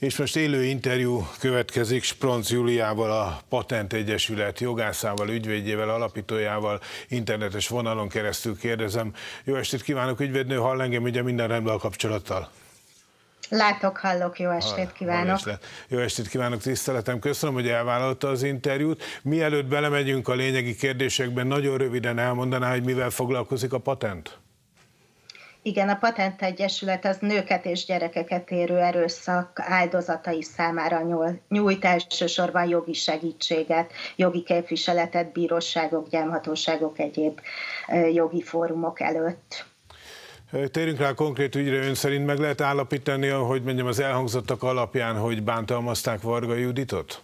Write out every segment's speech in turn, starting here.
És most élő interjú következik Spronc Juliával, a Patent Egyesület jogászával, ügyvédjével, alapítójával, internetes vonalon keresztül kérdezem. Jó estét kívánok, ügyvédnő, hall engem ugye minden rendben a kapcsolattal? Látok, hallok, jó estét kívánok. Jó estét kívánok, tiszteletem. Köszönöm, hogy elvállalta az interjút. Mielőtt belemegyünk a lényegi kérdésekben, nagyon röviden elmondaná, hogy mivel foglalkozik a patent? Igen, a Patent Egyesület az nőket és gyerekeket érő erőszak áldozatai számára nyújt elsősorban jogi segítséget, jogi képviseletet bíróságok, gyámhatóságok, egyéb jogi fórumok előtt. Térjünk rá a konkrét ügyre, ön szerint meg lehet állapítani, hogy mondjam, az elhangzottak alapján, hogy bántalmazták Varga Juditot?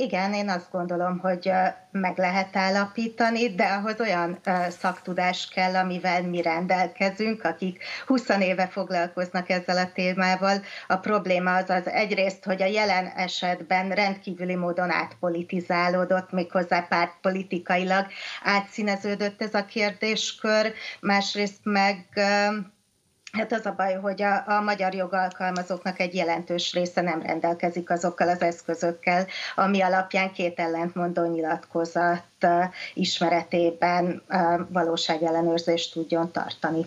Igen, én azt gondolom, hogy meg lehet állapítani, de ahhoz olyan szaktudás kell, amivel mi rendelkezünk, akik 20 éve foglalkoznak ezzel a témával. A probléma az az egyrészt, hogy a jelen esetben rendkívüli módon átpolitizálódott, méghozzá pártpolitikailag átszíneződött ez a kérdéskör, másrészt meg Hát az a baj, hogy a, a magyar jogalkalmazóknak egy jelentős része nem rendelkezik azokkal az eszközökkel, ami alapján két ellentmondó nyilatkozat ismeretében valóságellenőrzést tudjon tartani.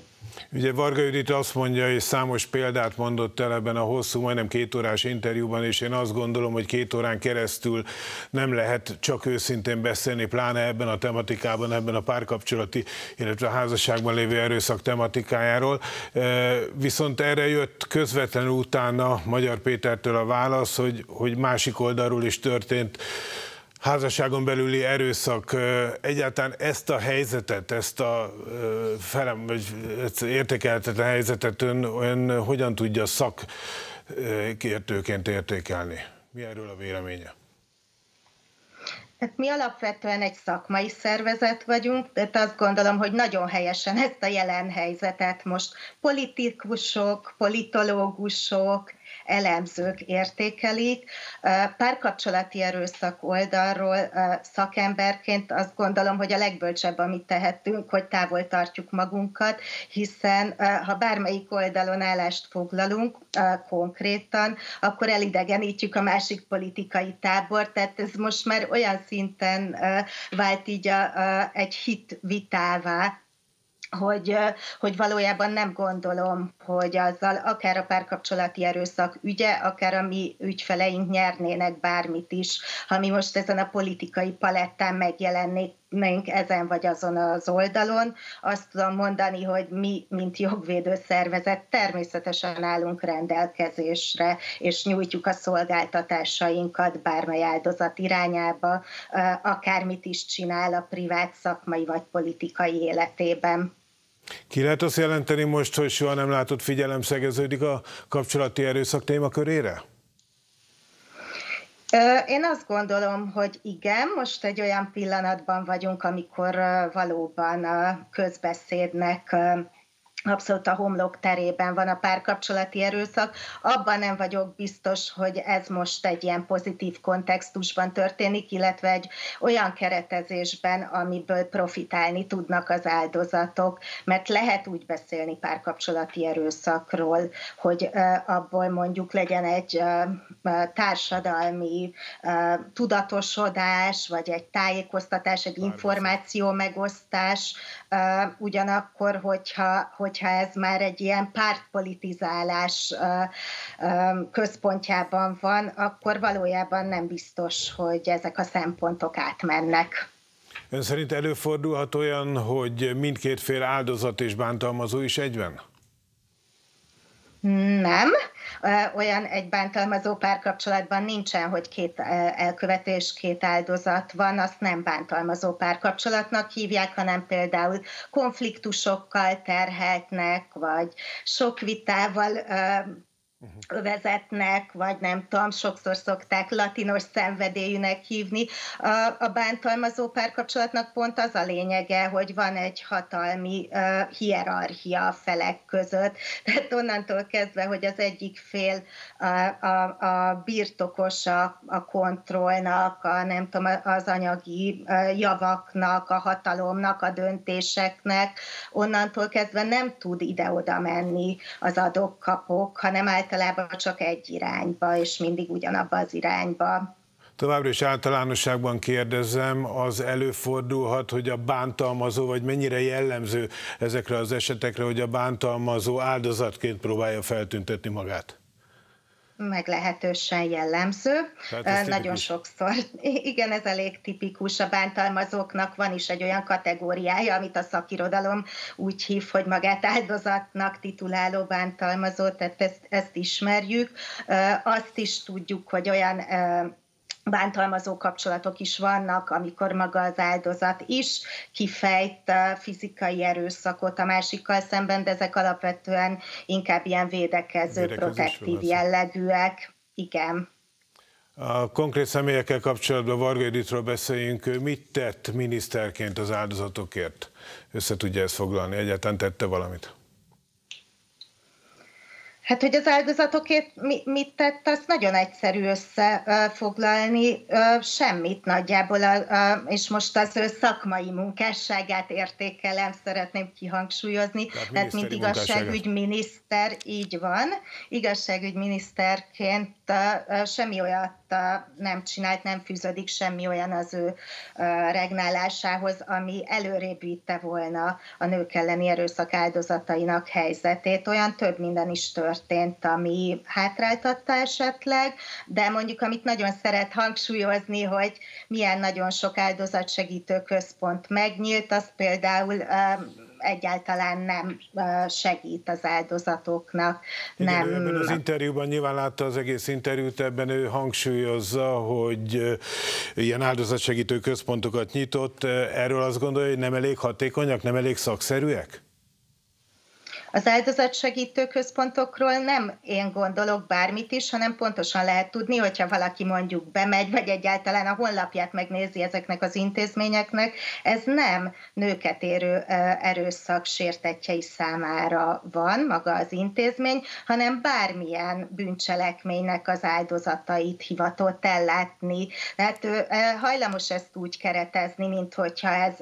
Ugye Varga Judit azt mondja, és számos példát mondott el ebben a hosszú, majdnem két órás interjúban, és én azt gondolom, hogy két órán keresztül nem lehet csak őszintén beszélni, pláne ebben a tematikában, ebben a párkapcsolati, illetve a házasságban lévő erőszak tematikájáról. Viszont erre jött közvetlenül utána Magyar Pétertől a válasz, hogy, hogy másik oldalról is történt házasságon belüli erőszak egyáltalán ezt a helyzetet, ezt a felem, vagy értékeltetlen helyzetet ön, ön hogyan tudja szakértőként értékelni? Mi erről a véleménye? Hát mi alapvetően egy szakmai szervezet vagyunk, de azt gondolom, hogy nagyon helyesen ezt a jelen helyzetet most politikusok, politológusok, elemzők értékelik. Párkapcsolati erőszak oldalról szakemberként azt gondolom, hogy a legbölcsebb, amit tehetünk, hogy távol tartjuk magunkat, hiszen ha bármelyik oldalon állást foglalunk konkrétan, akkor elidegenítjük a másik politikai tábor, tehát ez most már olyan szinten vált így a, a, egy hit vitává, hogy, hogy valójában nem gondolom, hogy azzal akár a párkapcsolati erőszak ügye, akár a mi ügyfeleink nyernének bármit is, ha mi most ezen a politikai palettán megjelennénk ezen vagy azon az oldalon. Azt tudom mondani, hogy mi, mint jogvédő szervezet természetesen állunk rendelkezésre, és nyújtjuk a szolgáltatásainkat bármely áldozat irányába, akármit is csinál a privát szakmai vagy politikai életében. Ki lehet azt jelenteni most, hogy soha nem látott figyelem szegeződik a kapcsolati erőszak témakörére? Én azt gondolom, hogy igen, most egy olyan pillanatban vagyunk, amikor valóban a közbeszédnek abszolút a homlok terében van a párkapcsolati erőszak. Abban nem vagyok biztos, hogy ez most egy ilyen pozitív kontextusban történik, illetve egy olyan keretezésben, amiből profitálni tudnak az áldozatok, mert lehet úgy beszélni párkapcsolati erőszakról, hogy abból mondjuk legyen egy társadalmi tudatosodás, vagy egy tájékoztatás, egy információ megosztás, ugyanakkor, hogyha, hogyha ez már egy ilyen pártpolitizálás központjában van, akkor valójában nem biztos, hogy ezek a szempontok átmennek. Ön szerint előfordulhat olyan, hogy mindkét fél áldozat és bántalmazó is egyben? Nem, olyan egy bántalmazó párkapcsolatban nincsen, hogy két elkövetés, két áldozat van, azt nem bántalmazó párkapcsolatnak hívják, hanem például konfliktusokkal terheltnek, vagy sok vitával uh-huh. vezetnek, vagy nem tudom, sokszor szokták latinos szenvedélyűnek hívni. A, a bántalmazó párkapcsolatnak pont az a lényege, hogy van egy hatalmi uh, hierarchia a felek között. Tehát onnantól kezdve, hogy az egyik fél a, a, a birtokos a, a kontrollnak, a, nem tudom, az anyagi uh, javaknak, a hatalomnak, a döntéseknek, onnantól kezdve nem tud ide-oda menni az adok-kapok, hanem általában általában csak egy irányba, és mindig ugyanabba az irányba. Továbbra is általánosságban kérdezem, az előfordulhat, hogy a bántalmazó, vagy mennyire jellemző ezekre az esetekre, hogy a bántalmazó áldozatként próbálja feltüntetni magát? Meglehetősen jellemző. Nagyon tipikus. sokszor, igen, ez elég tipikus. A bántalmazóknak van is egy olyan kategóriája, amit a szakirodalom úgy hív, hogy magát áldozatnak tituláló bántalmazó, tehát ezt, ezt ismerjük. Azt is tudjuk, hogy olyan bántalmazó kapcsolatok is vannak, amikor maga az áldozat is kifejt fizikai erőszakot a másikkal szemben, de ezek alapvetően inkább ilyen védekező, Védekezés protektív jellegűek. Igen. A konkrét személyekkel kapcsolatban Varga Editről beszéljünk. Mit tett miniszterként az áldozatokért? Össze tudja ezt foglalni? Egyáltalán tette valamit? Hát, hogy az áldozatokért mit tett, azt nagyon egyszerű összefoglalni, semmit nagyjából, és most az ő szakmai munkásságát értékelem, szeretném kihangsúlyozni, tehát, tehát mint igazságügyminiszter, így van, igazságügyminiszterként semmi olyat nem csinált, nem fűződik semmi olyan az ő regnálásához, ami előrébb vitte volna a nők elleni erőszak áldozatainak helyzetét. Olyan több minden is történt, ami hátráltatta esetleg, de mondjuk amit nagyon szeret hangsúlyozni, hogy milyen nagyon sok áldozatsegítő központ megnyílt, az például egyáltalán nem segít az áldozatoknak. Igen, nem... Ebben az interjúban nyilván látta az egész interjút, ebben ő hangsúlyozza, hogy ilyen áldozatsegítő központokat nyitott. Erről azt gondolja, hogy nem elég hatékonyak, nem elég szakszerűek? Az áldozatsegítő központokról nem én gondolok bármit is, hanem pontosan lehet tudni, hogyha valaki mondjuk bemegy, vagy egyáltalán a honlapját megnézi ezeknek az intézményeknek, ez nem nőket érő erőszak sértetjei számára van maga az intézmény, hanem bármilyen bűncselekménynek az áldozatait hivatott ellátni. Tehát hajlamos ezt úgy keretezni, mint hogyha ez,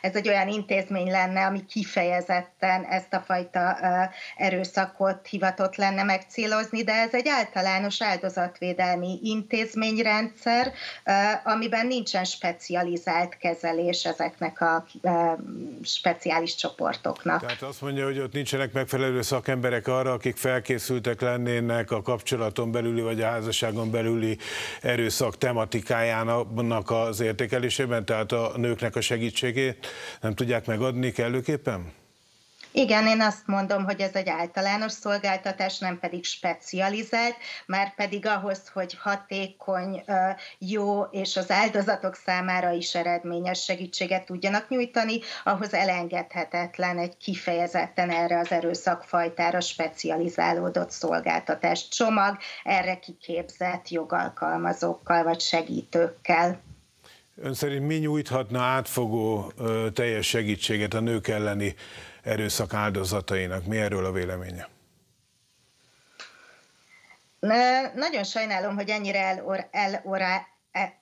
ez egy olyan intézmény lenne, ami kifejezetten ezt a fajta fajta erőszakot hivatott lenne megcélozni, de ez egy általános áldozatvédelmi intézményrendszer, amiben nincsen specializált kezelés ezeknek a speciális csoportoknak. Tehát azt mondja, hogy ott nincsenek megfelelő szakemberek arra, akik felkészültek lennének a kapcsolaton belüli vagy a házasságon belüli erőszak tematikájának az értékelésében, tehát a nőknek a segítségét nem tudják megadni kellőképpen? Igen, én azt mondom, hogy ez egy általános szolgáltatás, nem pedig specializált, már pedig ahhoz, hogy hatékony, jó és az áldozatok számára is eredményes segítséget tudjanak nyújtani, ahhoz elengedhetetlen egy kifejezetten erre az erőszakfajtára specializálódott szolgáltatás csomag, erre kiképzett jogalkalmazókkal vagy segítőkkel. Ön szerint mi nyújthatna átfogó teljes segítséget a nők elleni erőszak áldozatainak. Mi erről a véleménye? Nagyon sajnálom, hogy ennyire elor, elorá,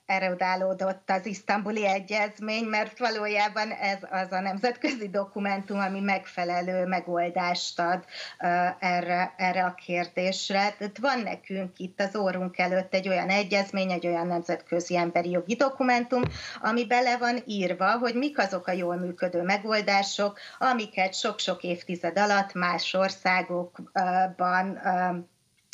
erodálódott az isztambuli egyezmény, mert valójában ez az a nemzetközi dokumentum, ami megfelelő megoldást ad erre, erre a kérdésre. Tehát van nekünk itt az órunk előtt egy olyan egyezmény, egy olyan nemzetközi emberi jogi dokumentum, ami bele van írva, hogy mik azok a jól működő megoldások, amiket sok-sok évtized alatt más országokban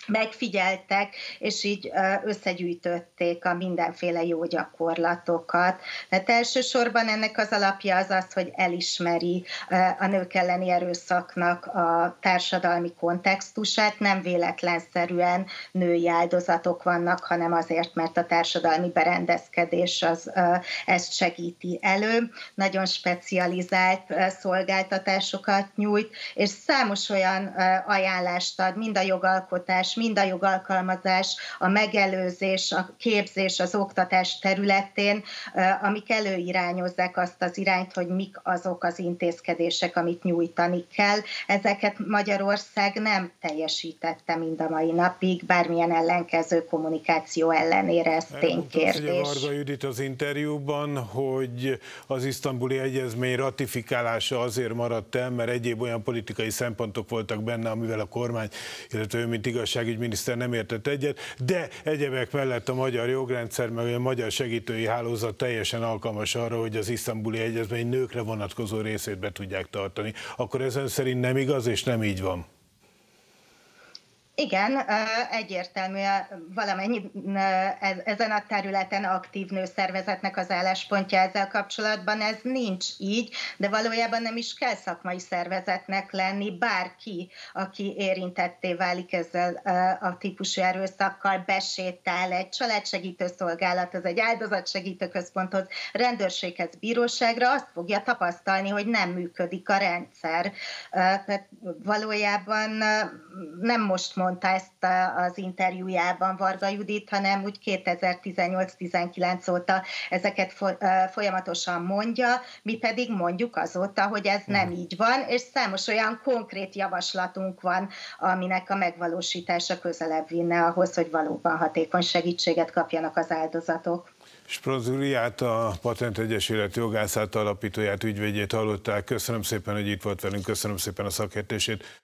megfigyeltek, és így összegyűjtötték a mindenféle jó gyakorlatokat. Tehát elsősorban ennek az alapja az az, hogy elismeri a nők elleni erőszaknak a társadalmi kontextusát, nem véletlenszerűen női áldozatok vannak, hanem azért, mert a társadalmi berendezkedés az ezt segíti elő. Nagyon specializált szolgáltatásokat nyújt, és számos olyan ajánlást ad, mind a jogalkotás, mind a jogalkalmazás, a megelőzés, a képzés, az oktatás területén, amik előirányozzák azt az irányt, hogy mik azok az intézkedések, amit nyújtani kell. Ezeket Magyarország nem teljesítette mind a mai napig, bármilyen ellenkező kommunikáció ellenére ez ténykérdés. Varga Judit az interjúban, hogy az isztambuli egyezmény ratifikálása azért maradt el, mert egyéb olyan politikai szempontok voltak benne, amivel a kormány, illetve ő, mint igaz igazságügyminiszter nem értett egyet, de egyebek mellett a magyar jogrendszer, meg a magyar segítői hálózat teljesen alkalmas arra, hogy az isztambuli egyezmény nőkre vonatkozó részét be tudják tartani. Akkor ezen szerint nem igaz, és nem így van. Igen, egyértelműen valamennyi ezen a területen aktív nőszervezetnek az álláspontja ezzel kapcsolatban, ez nincs így, de valójában nem is kell szakmai szervezetnek lenni, bárki, aki érintetté válik ezzel a típusú erőszakkal, besétál egy családsegítő szolgálat, az egy áldozatsegítő központhoz, rendőrséghez, bíróságra, azt fogja tapasztalni, hogy nem működik a rendszer. Tehát valójában nem most mondta ezt az interjújában Varga Judit, hanem úgy 2018-19 óta ezeket folyamatosan mondja, mi pedig mondjuk azóta, hogy ez nem mhm. így van, és számos olyan konkrét javaslatunk van, aminek a megvalósítása közelebb vinne ahhoz, hogy valóban hatékony segítséget kapjanak az áldozatok. Sprazuriát, a Patent Egyesület jogászát, alapítóját, ügyvédjét hallották. Köszönöm szépen, hogy itt volt velünk, köszönöm szépen a szakértését.